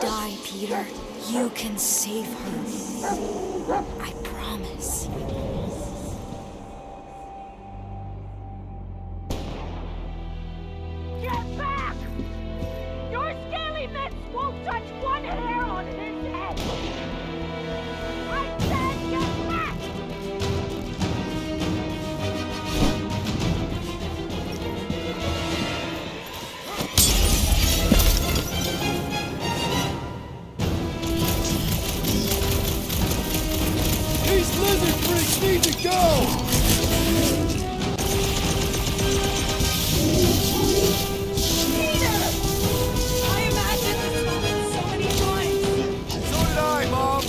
die, Peter. You can save her. I I! Imagine that happened so many times! So did I, Mom!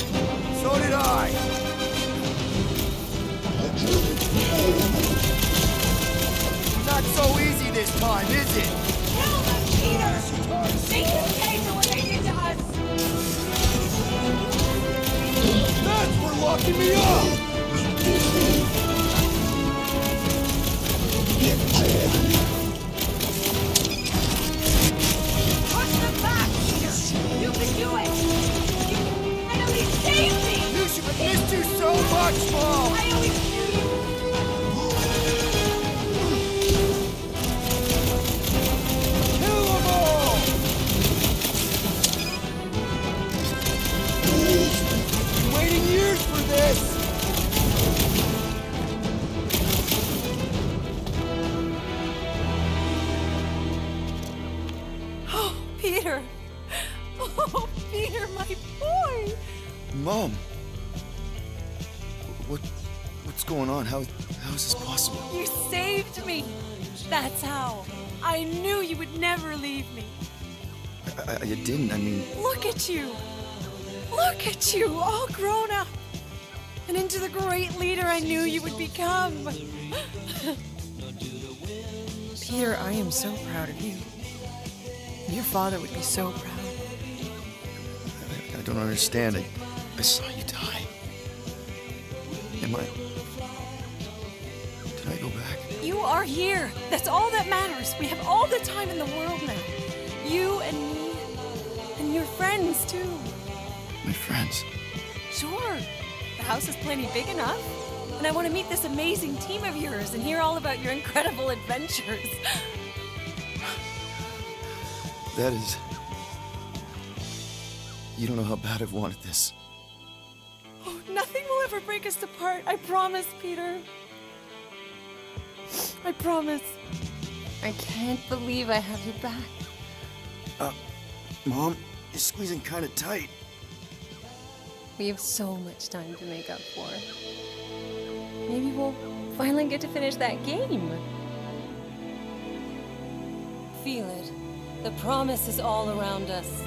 So did I! Not so easy this time, is it? Kill them, Peter! They can for what they did to us! That's for locking me up! Peter! Oh, Peter, my boy! Mom! What... what's going on? How... how is this possible? You saved me! That's how. I knew you would never leave me. I, I, I didn't, I mean... Look at you! Look at you, all grown up! And into the great leader I knew you would become! Peter, I am so proud of you. Your father would be so proud. I, I don't understand. I... I saw you die. Am I... Did I go back? You are here! That's all that matters! We have all the time in the world now. You and me, and your friends too. My friends. Sure. The house is plenty big enough. And I want to meet this amazing team of yours and hear all about your incredible adventures. That is... You don't know how bad I've wanted this. Nothing will ever break us apart. I promise, Peter. I promise. I can't believe I have you back. Uh, Mom, you're squeezing kind of tight. We have so much time to make up for. Maybe we'll finally get to finish that game. Feel it. The promise is all around us.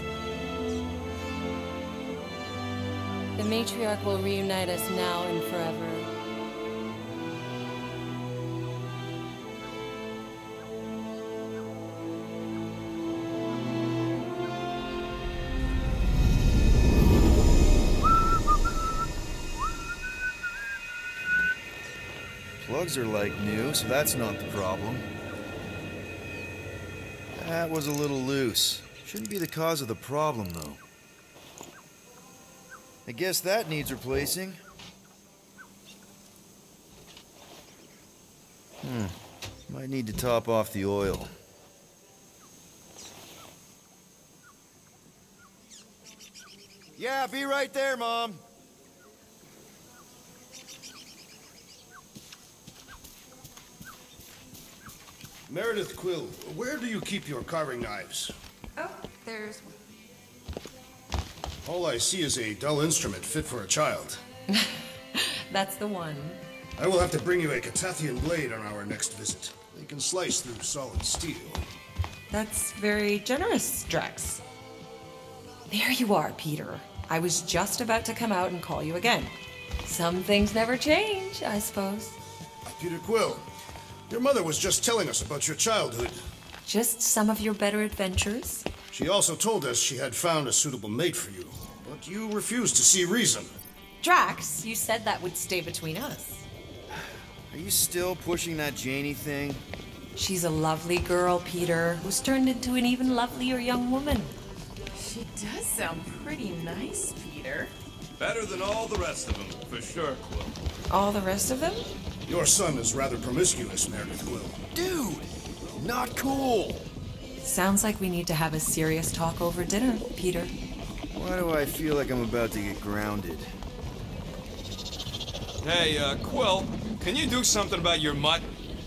Matriarch will reunite us now and forever. Plugs are like new, so that's not the problem. That was a little loose. Shouldn't be the cause of the problem, though. I guess that needs replacing. Hmm. Might need to top off the oil. Yeah, be right there, Mom. Meredith Quill, where do you keep your carving knives? Oh, there's one. All I see is a dull instrument fit for a child. That's the one. I will have to bring you a Catathian blade on our next visit. They can slice through solid steel. That's very generous, Drax. There you are, Peter. I was just about to come out and call you again. Some things never change, I suppose. Peter Quill, your mother was just telling us about your childhood. Just some of your better adventures. She also told us she had found a suitable mate for you, but you refused to see reason. Drax, you said that would stay between us. Are you still pushing that Janie thing? She's a lovely girl, Peter, who's turned into an even lovelier young woman. She does sound pretty nice, Peter. Better than all the rest of them, for sure, Quill. All the rest of them? Your son is rather promiscuous, Meredith Quill. Dude, not cool. Sounds like we need to have a serious talk over dinner, Peter. Why do I feel like I'm about to get grounded? Hey, uh, Quill, can you do something about your mutt?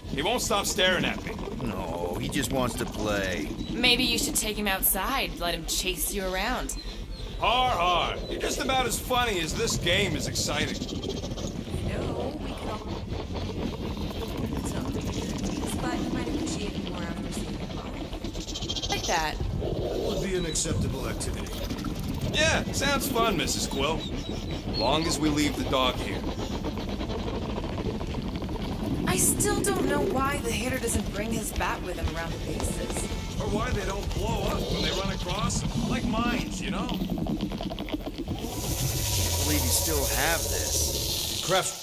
He won't stop staring at me. No, he just wants to play. Maybe you should take him outside, let him chase you around. Har har. You're just about as funny as this game is exciting. No, we can all. It's not the but you might appreciate it more after seeing it that. Would be an acceptable activity. Yeah, sounds fun, Mrs. Quill. Long as we leave the dog here. I still don't know why the hitter doesn't bring his bat with him around the bases. Or why they don't blow up when they run across, like mines, you know? Can't believe you still have this. Craft